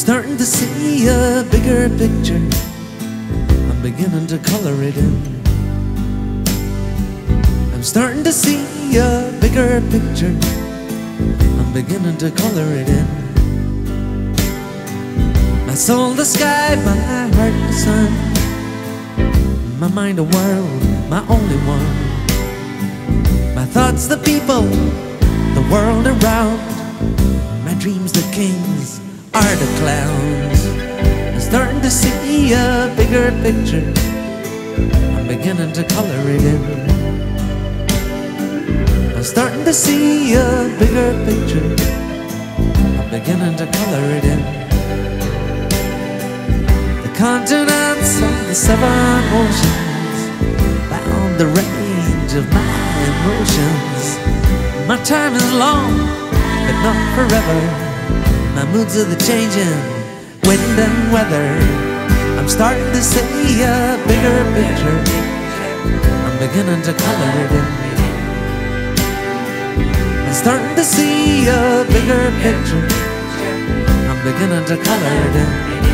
starting to see a bigger picture. I'm beginning to color it in. I'm starting to see a bigger picture. I'm beginning to color it in. My soul, the sky, my heart, the sun. My mind, the world, my only one. My thoughts, the people, the world around. My dreams, the kings, are the clowns. I'm starting to see a bigger picture. I'm beginning to color it in. I'm starting to see a bigger picture. I'm beginning to color it in. The continents of the seven oceans bound the range of my emotions. My time is long, but not forever. My moods are the changing, wind and weather. I'm starting to see a bigger picture. I'm beginning to color it in. I'm starting to see a bigger picture. I'm beginning to color it in.